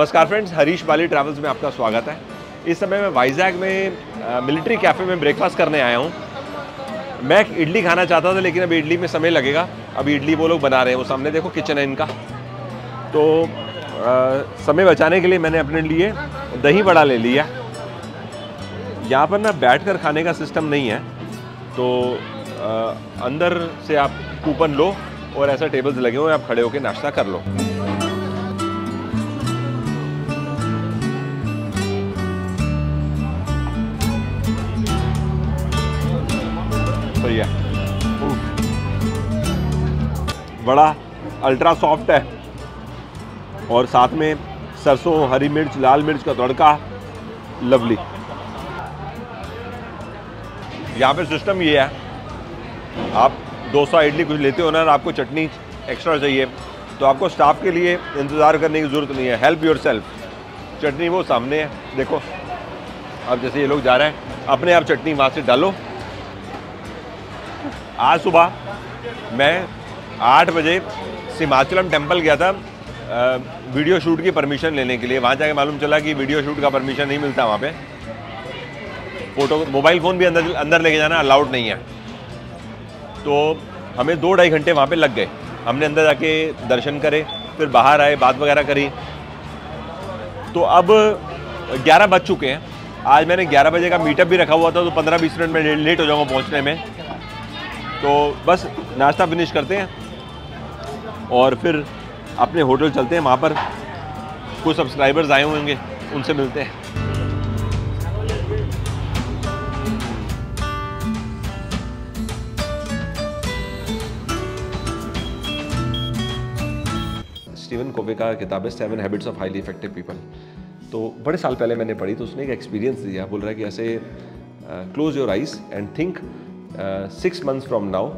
नमस्कार फ्रेंड्स हरीश बाली ट्रैवल्स में आपका स्वागत है। इस समय मैं वाइजैग में मिलिट्री कैफ़े में ब्रेकफास्ट करने आया हूँ। मैं इडली खाना चाहता था लेकिन अभी इडली में समय लगेगा। अभी इडली वो लोग बना रहे हैं वो सामने देखो किचन है इनका। तो आ, समय बचाने के लिए मैंने अपने लिए दही बड़ा ले लिया। यहाँ पर ना बैठ कर खाने का सिस्टम नहीं है। तो आ, अंदर से आप कूपन लो और ऐसा टेबल्स लगे हुए आप खड़े होकर नाश्ता कर लो। बड़ा अल्ट्रा सॉफ्ट है। और साथ में सरसों, हरी मिर्च, लाल मिर्च का तड़का, लवली। यहाँ पे सिस्टम ये है। आप डोसा, इडली कुछ लेते हो ना आपको चटनी एक्स्ट्रा चाहिए। तो आपको स्टाफ के लिए इंतज़ार करने की ज़रूरत नहीं है। हेल्प योर सेल्फ चटनी वो सामने है। देखो, अब जैसे ये लोग जा रहे हैं, अपने आप चटनी वहाँ से डालो। आज सुबह मैं आठ बजे सिमाचलम टेंपल गया था वीडियो शूट की परमिशन लेने के लिए। वहाँ जाके मालूम चला कि वीडियो शूट का परमिशन नहीं मिलता वहाँ पे। फ़ोटो, मोबाइल फ़ोन भी अंदर अंदर लेके जाना अलाउड नहीं है। तो हमें दो ढाई घंटे वहाँ पे लग गए। हमने अंदर जाके दर्शन करे, फिर बाहर आए, बात वगैरह करी। तो अब 11 बज चुके हैं। आज मैंने 11 बजे का मीटअप भी रखा हुआ था तो 15-20 मिनट में लेट हो जाऊँगा पहुँचने में। तो बस नाश्ता फिनिश करते हैं। और फिर अपने होटल चलते हैं, वहाँ पर कुछ सब्सक्राइबर्स आए होंगे, उनसे मिलते हैं। स्टीवन कोवे का किताब है seven habits of highly effective people तो बड़े साल पहले मैंने पढ़ी तो उसने एक एक्सपीरियंस दिया, बोल रहा है कि ऐसे close your eyes and think six months from now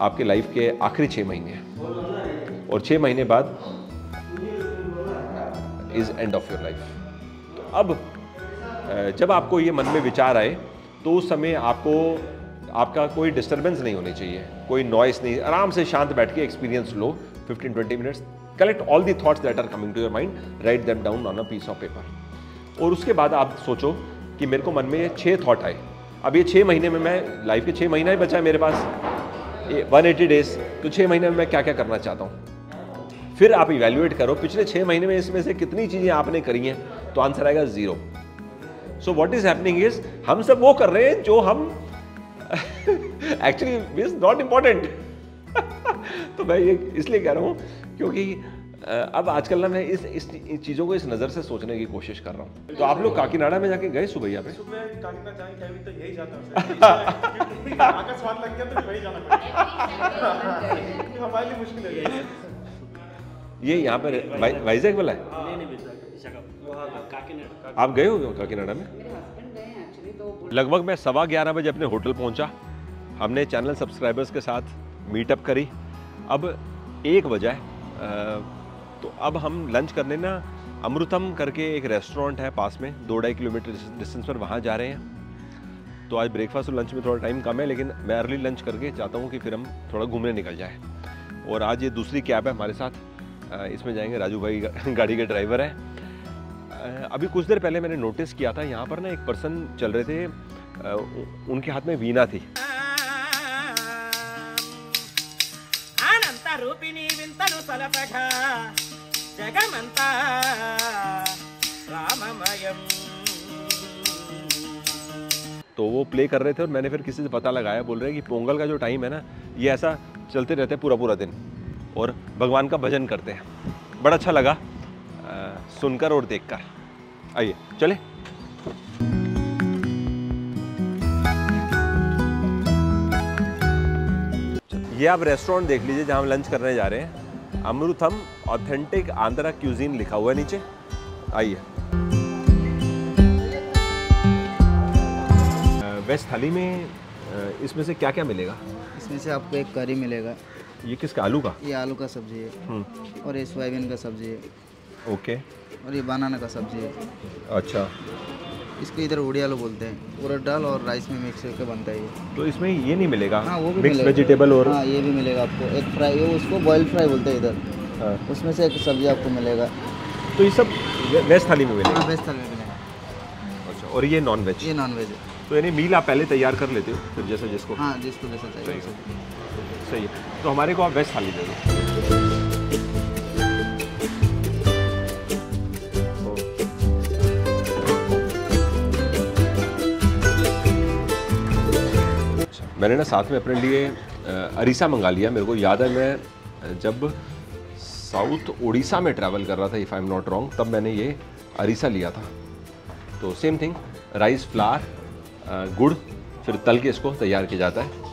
आपके लाइफ के आखिरी छः महीने हैं। और छः महीने बाद is end of your life तो अब जब आपको ये मन में विचार आए तो उस समय आपको, आपका कोई डिस्टर्बेंस नहीं होनी चाहिए, कोई नॉइस नहीं, आराम से शांत बैठ के एक्सपीरियंस लो 15-20 minutes collect all the thoughts that are coming to your mind write them down on a piece of paper और उसके बाद आप सोचो कि मेरे को मन में ये छः थॉट आए। अब ये छः महीने में मैं लाइफ के छः महीना ही बचा है मेरे पास। वन एटी डेज़ तो छः महीने में मैं क्या क्या करना चाहता हूँ? फिर आप इवेल्युएट करो पिछले छः महीने में इसमें से कितनी चीज़ें आपने करी हैं? तो आंसर आएगा zero so what is happening is हम सब वो कर रहे हैं जो हम एक्चुअली इज़ नॉट इंपॉर्टेंट तो मैं ये इसलिए कह रहा हूँ क्योंकि अब आजकल ना मैं इस इस चीज़ों को इस नज़र से सोचने की कोशिश कर रहा हूँ। तो आप लोग काकीनाडा में जाके गए सुबैया पे? सुबह काकीनाडा तो यही जाता हूँ आका स्वाद लग गया तो वही जाना पड़ेगा हमारे लिए मुश्किल है। ये यहाँ पर वाइजैक वाला है? आप। गए हो काकीनाडा में? मेरे हस्बैंड गए एक्चुअली तो लगभग मैं सवा ग्यारह बजे अपने होटल पहुँचा। हमने चैनल सब्सक्राइबर्स के साथ मीटअप करी। अब एक बजा है। तो अब हम लंच करने ना अमृतम करके एक रेस्टोरेंट है पास में। दो ढाई किलोमीटर डिस्टेंस पर वहाँ जा रहे हैं। तो आज ब्रेकफास्ट और लंच में थोड़ा टाइम कम है लेकिन मैं अर्ली लंच करके चाहता हूँ कि फिर हम थोड़ा घूमने निकल जाए। और आज ये दूसरी कैब है हमारे साथ। इसमें जाएंगे राजू भाई गा- गाड़ी के ड्राइवर है अ, अभी कुछ देर पहले मैंने नोटिस किया था यहाँ पर ना एक पर्सन चल रहे थे अ, उ- उनके हाथ में वीणा थी అనంత రూపిణి వింతను సలపక జగమంతా రామమయం तो वो प्ले कर रहे थे और मैंने फिर किसी से पता लगाया बोल रहे हैं कि पोंगल का जो टाइम है ना ये ऐसा चलते रहते हैं पूरा पूरा दिन और भगवान का भजन करते हैं। बड़ा अच्छा लगा सुनकर और देखकर। आइए, चले। ये आप रेस्टोरेंट देख लीजिए जहाँ हम लंच करने जा रहे हैं। अमृतम ऑथेंटिक आंध्रा क्यूजीन लिखा हुआ है नीचे। आइए। वेज थाली में इसमें से क्या क्या मिलेगा? इसमें से आपको एक करी मिलेगा। ये किसका आलू का? ये आलू का सब्ज़ी है। हम्म। और ये सोयाबीन का सब्ज़ी है। ओके। और ये बनाना का सब्ज़ी है। अच्छा। इसको इधर उड़ी आलू बोलते हैं। उड़द दाल और राइस में मिक्स करके बनता है ये। तो इसमें ये नहीं मिलेगा? हाँ वो भी मिक्स वेजिटेबल और हाँ ये भी मिलेगा आपको। एक फ्राई उसको बॉयल फ्राई बोलते हैं इधर। हाँ, उसमें से एक सब्ज़ी आपको मिलेगा। तो ये सब वेज थाली में मिलेगा? हाँ वेज थाली में मिलेगा। अच्छा और ये नॉन वेज ये नॉन वेज है। तो यानी मील आप पहले तैयार कर लेते हो फिर जैसा जिसको हाँ जिसको जैसा चाहिए सही है। तो हमारे को आप वेज थाली दे दो। अच्छा, मैंने ना साथ में अपने लिए अरीसा मंगा लिया। मेरे को याद है मैं जब साउथ उड़ीसा में ट्रैवल कर रहा था if I am not wrong तब मैंने ये अरीसा लिया था। तो सेम थिंग राइस फ्लार गुड़ फिर तल के इसको तैयार किया जाता है।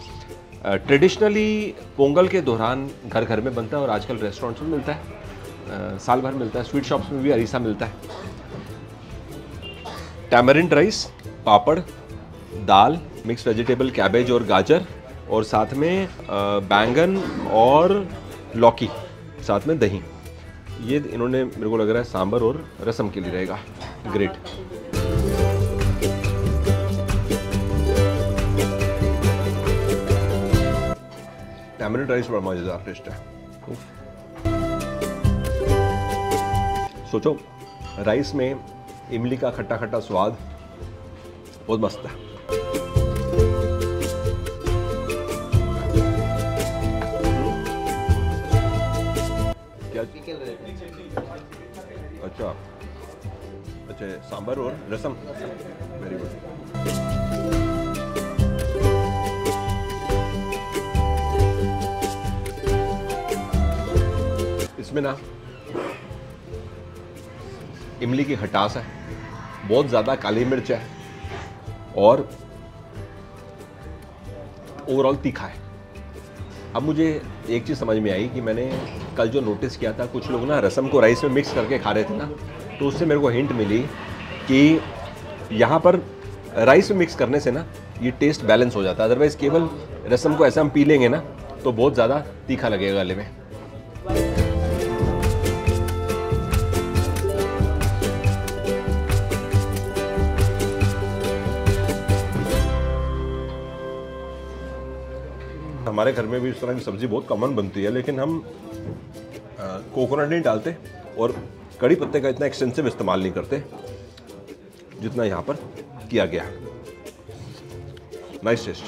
ट्रेडिशनली पोंगल के दौरान घर घर में बनता है और आजकल रेस्टोरेंट्स में मिलता है। साल भर मिलता है। स्वीट शॉप्स में भी अरीसा मिलता है। टैमरिंड राइस पापड़, दाल मिक्स वेजिटेबल कैबेज और गाजर और साथ में बैंगन और लौकी, साथ में दही। ये इन्होंने मेरे को लग रहा है सांबर और रसम के लिए रहेगा। ग्रेट राइस बड़ा मज़ेदार टेस्ट है सोचो राइस में इमली का खट्टा खट्टा स्वाद बहुत मस्त है। अच्छा। अच्छा सांबर और रसम। वेरी गुड इसमें ना, इमली की खटास है, बहुत ज़्यादा काली मिर्च है, और ओवरऑल तीखा है। अब मुझे एक चीज़ समझ में आई कि मैंने कल जो नोटिस किया था, कुछ लोग ना रसम को राइस में मिक्स करके खा रहे थे ना तो उससे मेरे को हिंट मिली कि यहाँ पर राइस में मिक्स करने से ना, ये टेस्ट बैलेंस हो जाता है। अदरवाइज़ केवल रसम को ऐसा हम पी लेंगे ना तो बहुत ज़्यादा तीखा लगेगा गले में। हमारे घर में भी इस तरह की सब्ज़ी बहुत कॉमन बनती है, लेकिन हम कोकोनट नहीं डालते और कड़ी पत्ते का इतना एक्सटेंसिव इस्तेमाल नहीं करते जितना यहाँ पर किया गया नाइस टेस्ट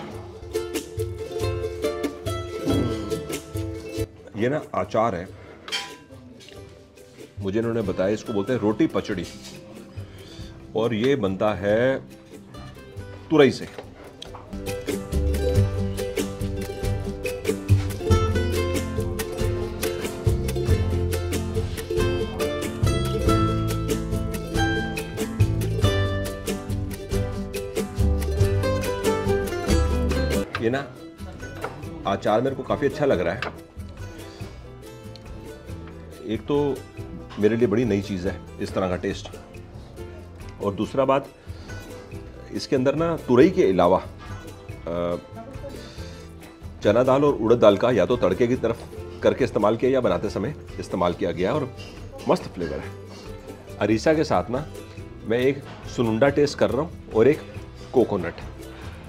ये ना अचार है। मुझे इन्होंने बताया, इसको बोलते हैं रोटी पचड़ी। और ये बनता है तुरई से। अचार मेरे को काफ़ी अच्छा लग रहा है। एक तो मेरे लिए बड़ी नई चीज़ है इस तरह का टेस्ट और दूसरा बात, इसके अंदर ना तुरई के अलावा चना दाल और उड़द दाल का या तो तड़के की तरफ़ करके इस्तेमाल किया या बनाते समय इस्तेमाल किया गया और मस्त फ्लेवर है। अरीसा के साथ ना मैं एक सुनुंडा टेस्ट कर रहा हूँ और एक कोकोनट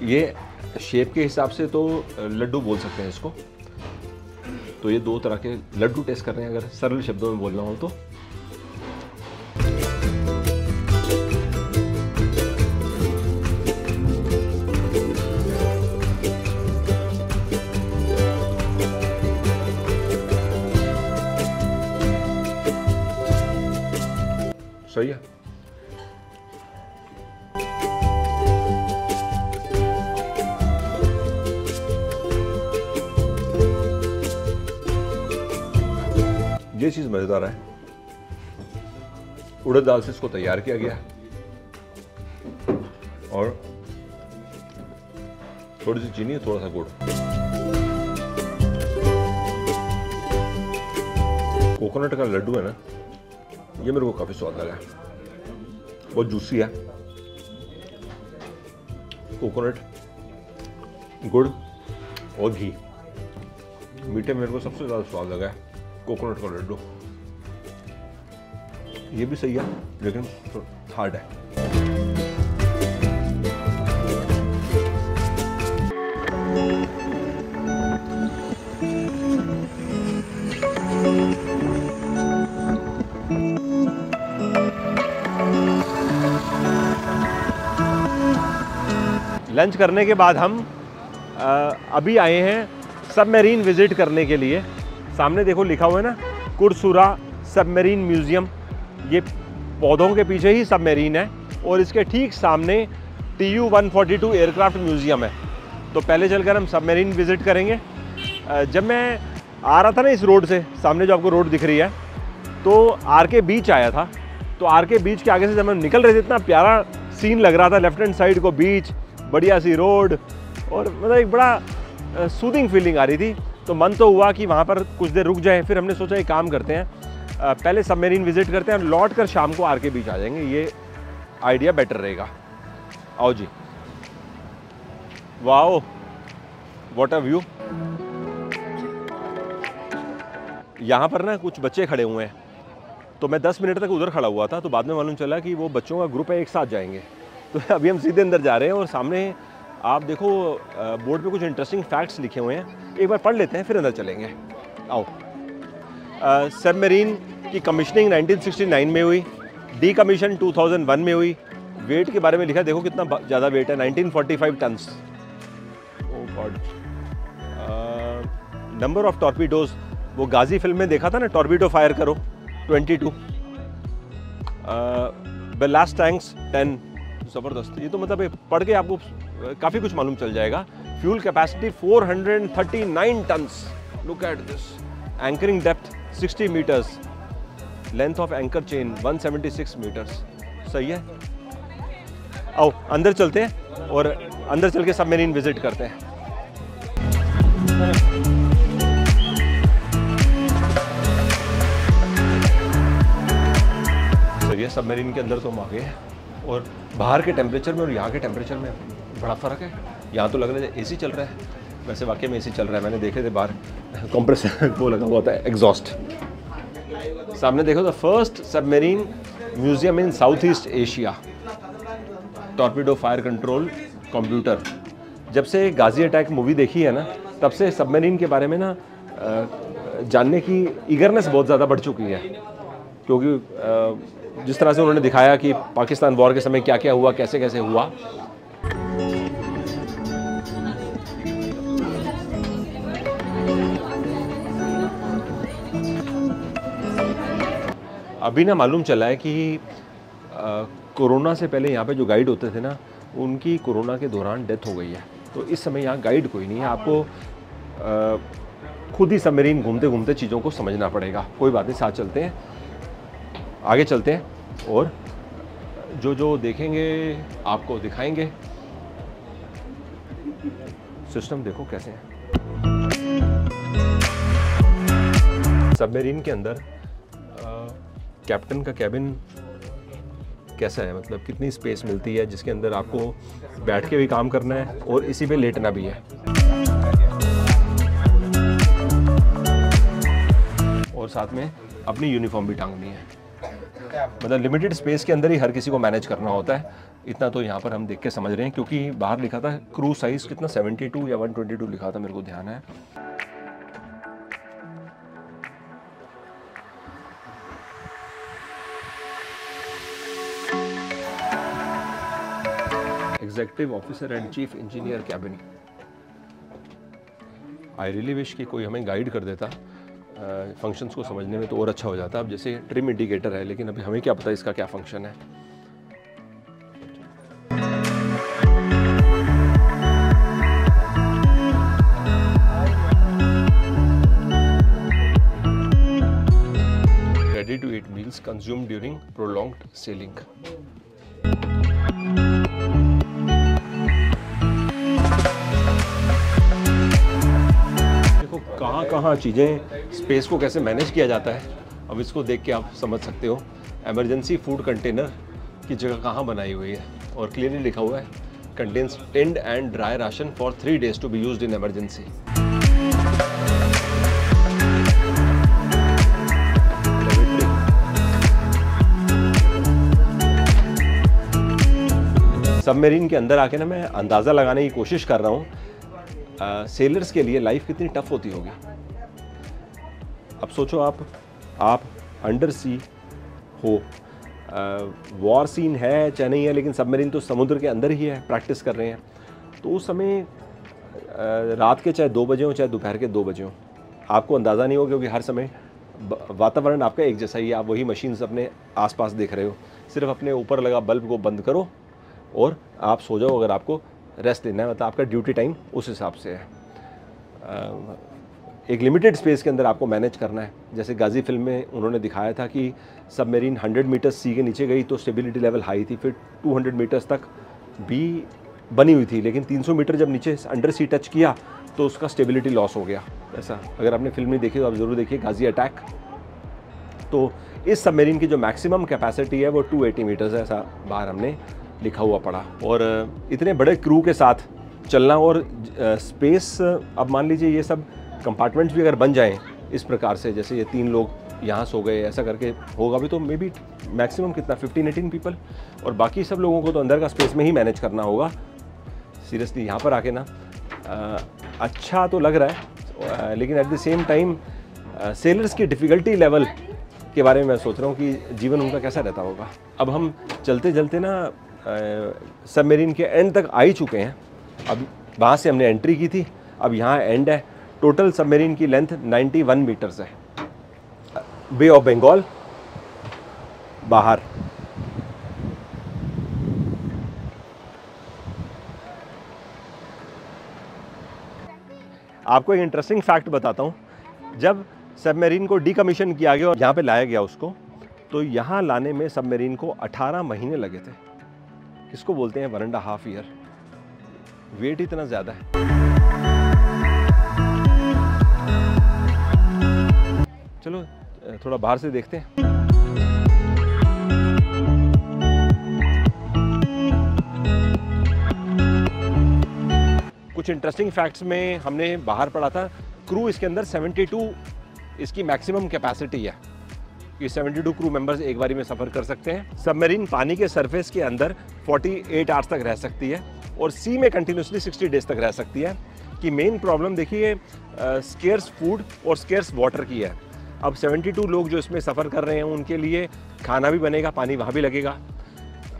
ये शेप के हिसाब से तो लड्डू बोल सकते हैं इसको। तो ये दो तरह के लड्डू टेस्ट कर रहे हैं अगर सरल शब्दों में बोलना हो तो। मज़ेदार है। उड़द दाल से इसको तैयार किया गया। और थोड़ी सी चीनी, थोड़ा सा गुड़। कोकोनट का लड्डू है ना, ये मेरे को काफ़ी स्वाद लगा। बहुत जूसी है। कोकोनट, गुड़ और घी। मीठे मेरे को सबसे ज़्यादा स्वाद लगा है कोकोनट का लड्डू। ये भी सही है लेकिन हार्ड है। लंच करने के बाद हम आ, अभी आए हैं सबमरीन विज़िट करने के लिए। सामने देखो लिखा हुआ है ना कुरसुरा सबमरीन म्यूज़ियम। ये पौधों के पीछे ही सबमेरीन है और इसके ठीक सामने T U one aircraft museum है। तो पहले चलकर हम सबमेरीन विज़िट करेंगे। जब मैं आ रहा था ना इस रोड से, सामने जो आपको रोड दिख रही है तो आर के बीच आया था। तो आर के बीच के आगे से जब हम निकल रहे थे, इतना प्यारा सीन लग रहा था लेफ़्ट हैंड साइड को बीच, बढ़िया सी रोड और मतलब एक बड़ा सूदिंग फीलिंग आ रही थी। तो मन तो हुआ कि वहाँ पर कुछ देर रुक जाए, फिर हमने सोचा एक काम करते हैं। पहले सबमेरीन विज़िट करते हैं लौट कर शाम को आर के बीच आ जाएँगे। ये आइडिया बेटर रहेगा। आओ जी। वाओ। वॉट अ व्यू यहाँ पर ना कुछ बच्चे खड़े हुए हैं। तो मैं 10 मिनट तक उधर खड़ा हुआ था तो बाद में मालूम चला कि वो बच्चों का ग्रुप है, एक साथ जाएँगे। तो अभी हम सीधे अंदर जा रहे हैं और सामने आप देखो बोर्ड पे कुछ इंटरेस्टिंग फैक्ट्स लिखे हुए हैं। एक बार पढ़ लेते हैं, फिर अंदर चलेंगे। आओ। सबमरीन की कमीशनिंग 1969 में हुई डी कमीशन 2001 में हुई। वेट के बारे में लिखा, देखो कितना ज़्यादा वेट है 1945 tons oh god number of torpedoes वो गाजी फ़िल्म में देखा था ना टॉर्पीडो फायर करो 22 लास्ट टैंक्स 10 ज़बरदस्त। ये तो मतलब पढ़ के आपको काफ़ी कुछ मालूम चल जाएगा। Fuel capacity 439 tons look at this anchoring depth 60 metres length of anchor chain 176 metres सही है? आओ, अंदर चलते हैं और अंदर चल के सबमेरीन विज़िट करते हैं। सही है के अंदर तो हम आ गए और बाहर के टेम्परेचर में और यहाँ के टेम्परेचर में बड़ा फ़र्क है। यहाँ तो लग रहा है एसी चल रहा है। वैसे वाकई में एसी चल रहा है। मैंने देखे थे बाहर। कंप्रेसर वो लगा हुआ था एग्जॉस्ट सामने देखो the first submarine museum in south east Asia torpedo fire control computer जब से गाजी अटैक मूवी देखी है ना, तब से सबमरीन के बारे में ना जानने की ईगरनेस बहुत ज़्यादा बढ़ चुकी है। क्योंकि जिस तरह से उन्होंने दिखाया कि पाकिस्तान वॉर के समय क्या क्या हुआ कैसे कैसे हुआ अभी ना मालूम चला है कि कोरोना से पहले यहाँ पे जो गाइड होते थे ना, उनकी कोरोना के दौरान डेथ हो गई है। तो इस समय यहाँ गाइड कोई नहीं है। आपको खुद ही सबमरीन घूमते घूमते चीज़ों को समझना पड़ेगा। कोई बात नहीं, साथ चलते हैं। आगे चलते हैं और जो जो देखेंगे, आपको दिखाएँगे। सिस्टम देखो कैसे हैं। सबमरीन के अंदर कैप्टन का कैबिन कैसा है? मतलब कितनी स्पेस मिलती है जिसके अंदर आपको बैठ के भी काम करना है और इसी पे लेटना भी है? और साथ में अपनी यूनिफॉर्म भी टांगनी है। मतलब लिमिटेड स्पेस के अंदर ही हर किसी को मैनेज करना होता है। इतना तो यहाँ पर हम देख के समझ रहे हैं, क्योंकि बाहर लिखा था क्रू साइज़ कितना 72 या 122 लिखा था, मेरे को ध्यान है। Executive officer and chief engineer cabin I really wish कि कोई हमें गाइड कर देता फ़ंक्शंस को समझने में तो और अच्छा हो जाता। अब जैसे ट्रिम इंडिकेटर है, लेकिन अभी हमें क्या पता इसका क्या फ़ंक्शन है। Ready to eat meals consumed during prolonged sailing. कहाँ कहाँ चीज़ें स्पेस को कैसे मैनेज किया जाता है, अब इसको देख के आप समझ सकते हो। एमरजेंसी फ़ूड कंटेनर की जगह कहाँ बनाई हुई है? और क्लियरली लिखा हुआ है contains tinned and dry ration for three days to be use in emergency submarine के अंदर आके ना मैं अंदाज़ा लगाने की कोशिश कर रहा हूँ सेलर्स के लिए लाइफ कितनी टफ होती होगी? अब सोचो आप आप अंडर सी हो। वॉर सीन है चाहे नहीं है, लेकिन सबमरीन तो समुद्र के अंदर ही है प्रैक्टिस कर रहे हैं। तो उस समय रात के चाहे दो बजे हों, चाहे दोपहर के दो बजे हों, आपको अंदाज़ा नहीं होगा क्योंकि हर समय वातावरण आपका एक जैसा ही है। आप वही मशीन्स अपने आसपास देख रहे हो। सिर्फ़ अपने ऊपर लगा बल्ब को बंद करो और आप सो जाओ अगर आपको रेस्ट लेना है मतलब आपका ड्यूटी टाइम उस हिसाब से है। एक लिमिटेड स्पेस के अंदर आपको मैनेज करना है। जैसे गाजी फ़िल्म में उन्होंने दिखाया था कि सबमेरीन 100 मीटर्स सी के नीचे गई तो स्टेबिलिटी लेवल हाई थी, फिर 200 मीटर्स तक भी बनी हुई थी, लेकिन 300 मीटर जब नीचे अंडर सी टच किया तो उसका स्टेबिलिटी लॉस हो गया। ऐसा, अगर आपने फ़िल्म नहीं देखी तो आप ज़रूर देखिए गाजी अटैक तो इस सबमेरीन की जो मैक्सिमम कैपेसिटी है वो 280 मीटर्स है, ऐसा बाहर हमने लिखा हुआ पड़ा। और इतने बड़े क्रू के साथ चलना और स्पेस अब मान लीजिए ये सब कंपार्टमेंट्स भी अगर बन जाएँ इस प्रकार से जैसे ये तीन लोग यहाँ सो गए ऐसा करके होगा भी तो मे बी मैक्सिमम कितना 15 18 पीपल और बाकी सब लोगों को तो अंदर का स्पेस में ही मैनेज करना होगा। सीरियसली यहाँ पर आके ना अ, अच्छा तो लग रहा है लेकिन at the same time sailors की डिफ़िकल्टी लेवल के बारे में मैं सोच रहा हूँ कि जीवन उनका कैसा रहता होगा। अब हम चलते चलते ना सबमेरीन के एंड तक आ ही चुके हैं। अब वहाँ से हमने एंट्री की थी। अब यहाँ एंड है। टोटल सबमेरीन की लेंथ 91 मीटर्स है। बे ऑफ़ बंगाल बाहर। आपको एक इंटरेस्टिंग फैक्ट बताता हूँ। जब सबमेरीन को डीकमीशन किया गया और यहाँ पे लाया गया उसको तो यहाँ लाने में सबमेरीन को 18 महीने लगे थे। किसको बोलते हैं one and half year weight इतना ज़्यादा है। चलो, थोड़ा बाहर से देखते हैं। कुछ इंटरेस्टिंग फैक्ट्स में हमने बाहर पढ़ा था। क्रू इसके अंदर 72 इसकी मैक्सिमम कैपेसिटी है। कि 72 क्रू मेंबर्स एक बारी में सफ़र कर सकते हैं। सबमरीन पानी के सरफेस के अंदर 48 आवर्स तक रह सकती है और सी में कंटिन्यूसली 60 डेज़ तक रह सकती है। कि मेन प्रॉब्लम देखिए स्केयर्स फ़ूड और स्केर्स वाटर की है। अब 72 लोग जो इसमें सफ़र कर रहे हैं उनके लिए खाना भी बनेगा पानी वहाँ भी लगेगा।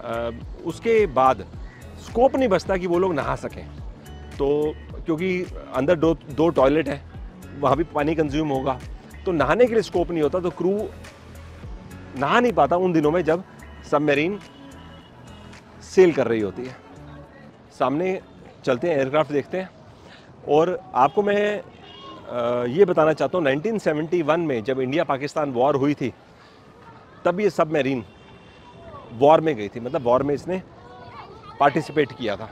अ, उसके बाद स्कोप नहीं बचता कि वो लोग नहा सकें। तो क्योंकि अंदर दो दो टॉयलेट है वहाँ भी पानी कंज्यूम होगा। तो नहाने के लिए स्कोप नहीं होता तो क्रू नहा नहीं पाता उन दिनों में जब सबमरीन सेल कर रही होती है। सामने चलते हैं, एयरक्राफ्ट देखते हैं। और आपको मैं ये बताना चाहता हूँ 1971 में जब इंडिया पाकिस्तान वॉर हुई थी, तब ये सब सबमरीन वॉर में गई थी। मतलब वॉर में इसने पार्टिसिपेट किया था।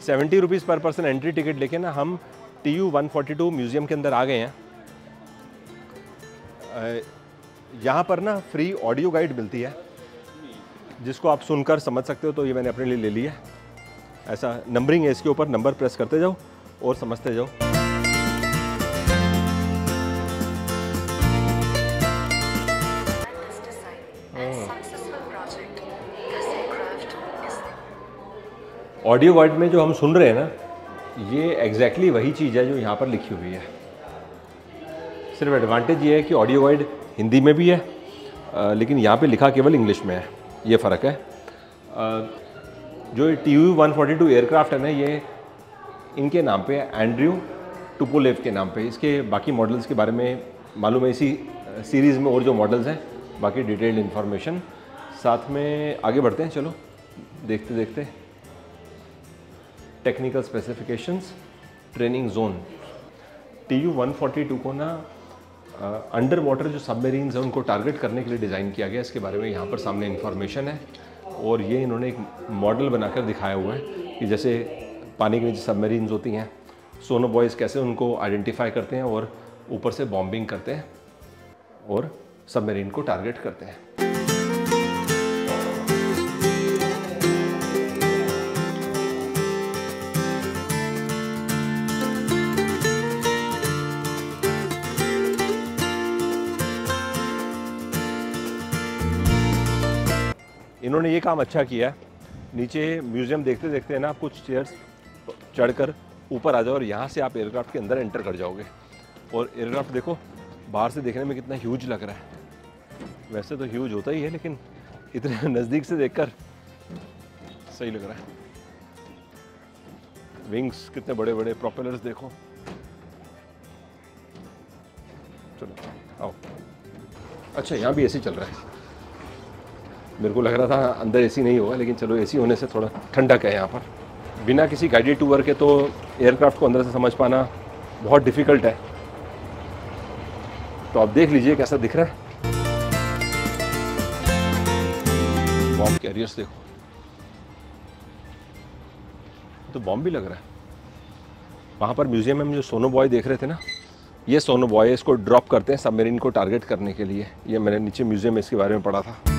Seventy rupees per person entry ticket लेके ना हम T U one forty two museum के अंदर आ गए हैं। यहाँ पर ना फ्री ऑडियो गाइड मिलती है जिसको आप सुनकर समझ सकते हो तो ये मैंने अपने लिए ले लिया है। ऐसा नंबरिंग है इसके ऊपर नंबर प्रेस करते जाओ और समझते जाओ। ऑडियो गाइड में जो हम सुन रहे हैं ना ये एग्जैक्टली exactly वही चीज़ है जो यहाँ पर लिखी हुई है। सिर्फ़ एडवांटेज ये है कि ऑडियो गाइड हिंदी में भी है अ, लेकिन यहाँ पे लिखा केवल इंग्लिश में है। ये फ़र्क है। अ, जो T U one forty two aircraft है ना ये इनके नाम पे एंड्रयू टुपोलेव के नाम पे। इसके बाकी मॉडल्स के बारे में मालूम है इसी सीरीज़ में और जो मॉडल्स हैं बाकी डिटेल्ड इन्फॉर्मेशन साथ में आगे बढ़ते हैं चलो देखते देखते technical specifications training zone T U one forty two को ना अंडर वाटर जो सबमरीन्स हैं, उनको टारगेट करने के लिए डिज़ाइन किया गया इसके बारे में यहाँ पर सामने इन्फॉर्मेशन है। और ये इन्होंने एक मॉडल बनाकर दिखाया हुआ है कि जैसे पानी के नीचे सबमरीन्स होती हैं सोनो बॉयज़ कैसे उनको आइडेंटिफाई करते हैं और ऊपर से बॉम्बिंग करते हैं और सबमरीन को टारगेट करते हैं। इन्होंने ये काम अच्छा किया है। नीचे म्यूज़ियम देखते देखते है ना कुछ चेयर्स चढ़कर ऊपर आ जाओ और यहाँ से आप एयरक्राफ्ट के अंदर एंटर कर जाओगे। और एयरक्राफ्ट देखो, बाहर से देखने में कितना ह्यूज लग रहा है। वैसे तो ह्यूज होता ही है, लेकिन इतने नज़दीक से देखकर सही लग रहा है। विंग्स कितने बड़े बड़े प्रोपेलर्स देखो। चलो, आओ। अच्छा यहाँ भी एसी चल रहा है। मेरे को लग रहा था अंदर एसी नहीं होगा, लेकिन चलो एसी होने से थोड़ा ठंडक है यहाँ पर। बिना किसी गाइडेड टूर के तो एयरक्राफ्ट को अंदर से समझ पाना बहुत डिफ़िकल्ट है। तो आप देख लीजिए कैसा दिख रहा है। बॉम्ब कैरियर्स देखो। तो बॉम्ब भी लग रहा है। वहाँ पर म्यूज़ियम में हम जो सोनो बॉय देख रहे थे ना, ये सोनो बॉय इसको ड्रॉप करते हैं सबमरीन को टारगेट करने के लिए। ये मैंने नीचे म्यूज़ियम में इसके बारे में पढ़ा था।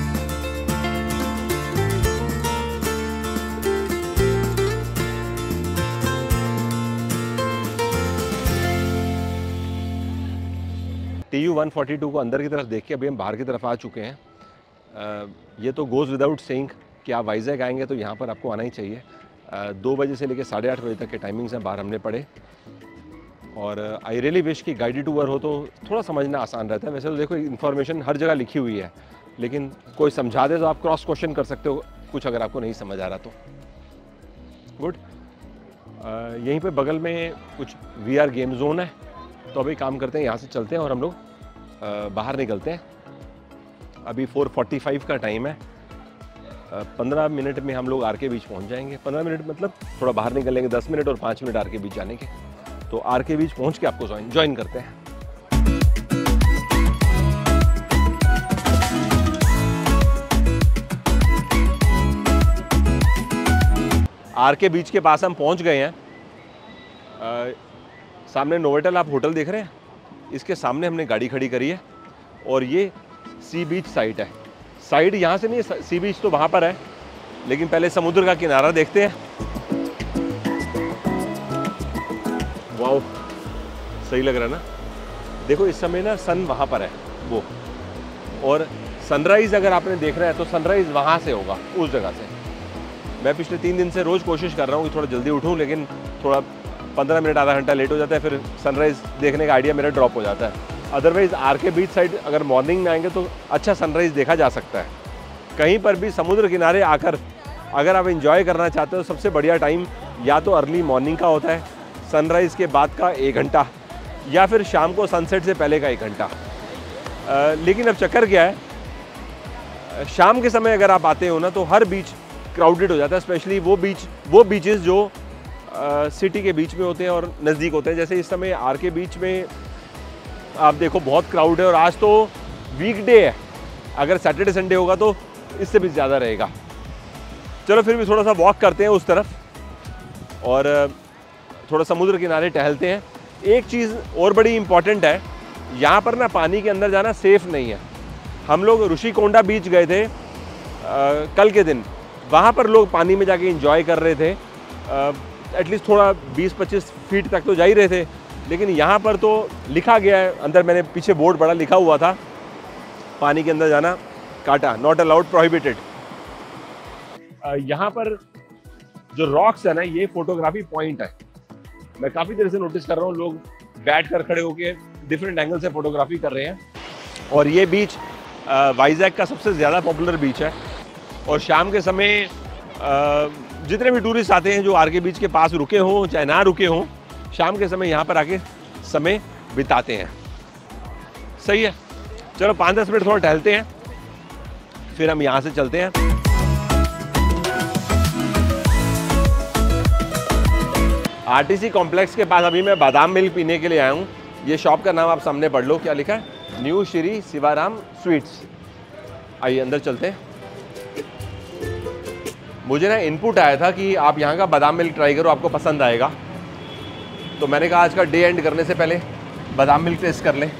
T U one forty two को अंदर की तरफ़ देख के अभी हम बाहर की तरफ़ आ चुके हैं। ये तो गोज़ विदाउट सेइंग कि आप वाइजैक आएँगे तो यहाँ पर आपको आना ही चाहिए। दो बजे से लेकर साढ़े आठ बजे तक के टाइमिंग्स हैं, बाहर हमने पढ़े। और आई रियली विश कि गाइडेड टूर हो तो थोड़ा समझना आसान रहता है। वैसे तो देखो इन्फॉर्मेशन हर जगह लिखी हुई है, लेकिन कोई समझा दे तो आप क्रॉस क्वेश्चन कर सकते हो, कुछ अगर आपको नहीं समझ आ रहा तो। गुड यहीं पे बगल में कुछ वी आर गेम जोन है। तो अभी काम करते हैं, यहाँ से चलते हैं और हम लोग बाहर निकलते हैं। अभी 4:45 का टाइम है। पंद्रह मिनट में हम लोग आर के बीच पहुँच जाएँगे। पंद्रह मिनट मतलब थोड़ा बाहर निकलेंगे, दस मिनट और पाँच मिनट आर के बीच जाने के। तो आर के बीच पहुँच के आपको ज्वाइन करते हैं। आर के बीच के पास हम पहुँच गए हैं। सामने नोवेटल, आप होटल देख रहे हैं? इसके सामने हमने गाड़ी खड़ी करी है और ये सी बीच साइट है। साइड यहाँ से नहीं, सी बीच तो वहाँ पर है, लेकिन पहले समुद्र का किनारा देखते हैं। वाओ, सही लग रहा है ना? देखो, इस समय ना सन वहाँ पर है, वो। और सनराइज़ अगर आपने देखना है तो सनराइज़ वहाँ से होगा, उस जगह से। मैं पिछले तीन दिन से रोज़ कोशिश कर रहा हूँ कि थोड़ा जल्दी उठूँ, लेकिन थोड़ा पंद्रह मिनट, आधा घंटा लेट हो जाता है, फिर सनराइज़ देखने का आइडिया मेरा ड्रॉप हो जाता है। अदरवाइज़ आर के बीच साइड अगर मॉर्निंग में आएँगे तो अच्छा सनराइज़ देखा जा सकता है। कहीं पर भी समुद्र किनारे आकर अगर आप इंजॉय करना चाहते हो, सबसे बढ़िया टाइम या तो अर्ली मॉर्निंग का होता है सनराइज़ के बाद का एक घंटा, या फिर शाम को सनसेट से पहले का एक घंटा। लेकिन अब चक्कर क्या है? शाम के समय अगर आप आते हो ना तो हर बीच क्राउडेड हो जाता है स्पेशली वो बीच वो बीचेस जो सिटी के बीच में होते हैं और नज़दीक होते हैं। जैसे इस समय आर के बीच में आप देखो बहुत क्राउड है और आज तो वीकडे है। अगर सैटरडे संडे होगा तो इससे भी ज़्यादा रहेगा। चलो फिर भी थोड़ा सा वॉक करते हैं उस तरफ़ और थोड़ा समुद्र किनारे टहलते हैं। एक चीज़ और बड़ी इंपॉर्टेंट है यहाँ पर ना पानी के अंदर जाना सेफ़ नहीं है। हम लोग ऋषिकोंडा बीच गए थे अ, कल के दिन। वहाँ पर लोग पानी में जाके इंजॉय कर रहे थे। एटलीस्ट थोड़ा 20-25 फीट तक तो जा ही रहे थे। लेकिन यहाँ पर तो लिखा गया है, अंदर मैंने पीछे बोर्ड बड़ा लिखा हुआ था, पानी के अंदर जाना, काटा नॉट अलाउड प्रोहिबिटेड यहाँ पर जो रॉक्स है ना, ये फोटोग्राफी पॉइंट है। मैं काफ़ी देर से नोटिस कर रहा हूँ, लोग बैठ कर खड़े होके डिफरेंट एंगल से फोटोग्राफी कर रहे हैं। और ये बीच वाइजैक का सबसे ज़्यादा पॉपुलर बीच है। और शाम के समय जितने भी टूरिस्ट आते हैं जो आर के बीच के पास रुके हों, चाहे ना रुके हों, शाम के समय यहाँ पर आके समय बिताते हैं। सही है। चलो पाँच दस मिनट थोड़ा टहलते हैं, फिर हम यहाँ से चलते हैं। आरटीसी कॉम्प्लेक्स के पास अभी मैं बादाम मिल्क पीने के लिए आया हूँ। ये शॉप का नाम आप सामने पढ़ लो, क्या लिखा है? New Shri Shivaram sweets. आइए, अंदर चलते हैं। मुझे ना इनपुट आया था कि आप यहाँ का बादाम मिल्क ट्राई करो, आपको पसंद आएगा। तो मैंने कहा आज का डे एंड करने से पहले बादाम मिल्क टेस्ट कर लें।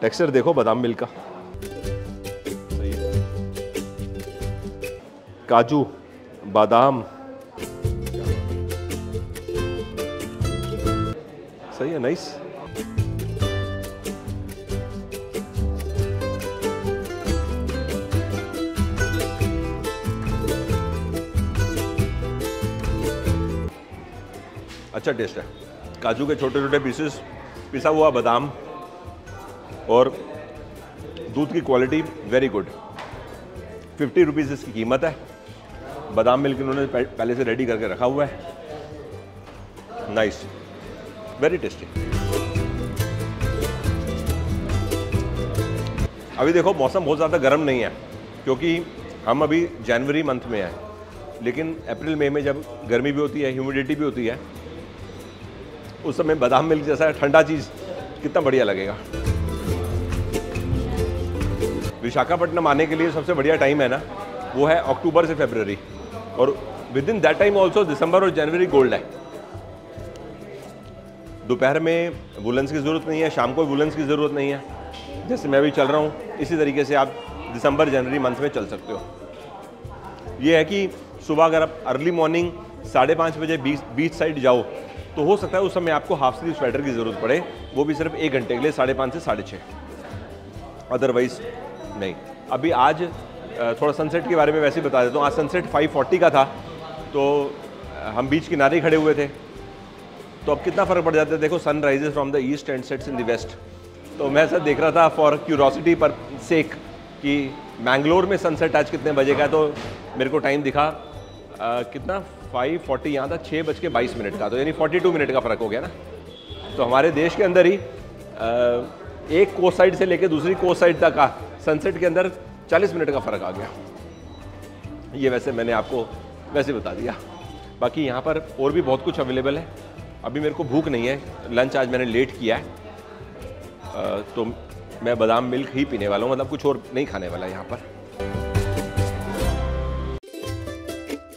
टेक्सचर देखो बादाम मिल्क का। काजू, बादाम। सही है नाइस अच्छा टेस्ट है। काजू के छोटे छोटे पीसेस पिसा हुआ बादाम और दूध की quality very good fifty rupees इसकी कीमत है। बादाम मिल्क इन्होंने पहले से रेडी करके रखा हुआ है। नाइस वेरी टेस्टी अभी देखो, मौसम बहुत ज़्यादा गर्म नहीं है, क्योंकि हम अभी जनवरी मंथ में हैं। लेकिन अप्रैल, मई में जब गर्मी भी होती है ह्यूमिडिटी भी होती है उस समय बादाम मिल्क जैसा ठंडा चीज़ कितना बढ़िया लगेगा। विशाखापट्टनम आने के लिए सबसे बढ़िया टाइम है ना, वो है अक्टूबर से फरवरी और within that time also दिसंबर और जनवरी गोल्ड है। दोपहर में वुलेंस की ज़रूरत नहीं है, शाम को वुलेंस की ज़रूरत नहीं है। जैसे मैं भी चल रहा हूँ, इसी तरीके से आप दिसंबर जनवरी मंथ में चल सकते हो। ये है कि सुबह अगर आप अर्ली मॉर्निंग साढ़े पाँच बजे बीच बीच साइड जाओ तो हो सकता है उस समय आपको हाफ़ स्लीव स्वेटर की ज़रूरत पड़े वो भी सिर्फ़ एक घंटे के लिए साढ़े पाँच से साढ़े छः अदरवाइज़ नहीं। अभी आज थोड़ा सनसेट के बारे में वैसे ही बता देता हूँ। आज सनसेट 540 का था तो हम बीच किनारे खड़े हुए थे। तो अब कितना फ़र्क पड़ जाता है? देखो sun rises from the east and sets in the west तो मैं ऐसा देख रहा था फॉर क्यूरोसिटी पर सेक कि मैंगलोर में सनसेट आज कितने बजे का है तो मेरे को टाइम दिखा। अ, कितना 540 फोर्टी, यहाँ था छः बज के बाईस मिनट का तो यानी 42 मिनट का फ़र्क हो गया ना। तो हमारे देश के अंदर ही एक कोस्ट साइड से लेकर दूसरी कोस्ट साइड तक का सनसेट के अंदर 40 मिनट का फ़र्क आ गया। ये वैसे मैंने आपको वैसे बता दिया। बाकी यहाँ पर और भी बहुत कुछ अवेलेबल है। अभी मेरे को भूख नहीं है। लंच आज मैंने लेट किया है। तो मैं बादाम मिल्क ही पीने वाला हूँ। मतलब कुछ और नहीं खाने वाला यहाँ पर।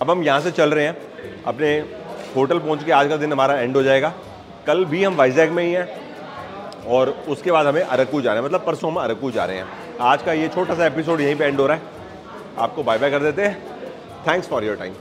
अब हम यहाँ से चल रहे हैं। अपने होटल पहुँच के आज का दिन हमारा एंड हो जाएगा। कल भी हम वाइजैग में ही हैं और उसके बाद हमें अरकू रहे हैं। मतलब परसों हम अरकू जा रहे हैं। आज का ये छोटा सा एपिसोड यहीं पे एंड हो रहा है। आपको बाय बाय कर देते हैं। Thanks for your time